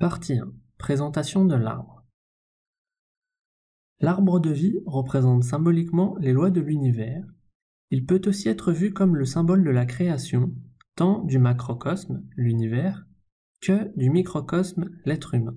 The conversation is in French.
Partie 1. Présentation de l'arbre. L'arbre de vie représente symboliquement les lois de l'univers. Il peut aussi être vu comme le symbole de la création, tant du macrocosme, l'univers, que du microcosme, l'être humain.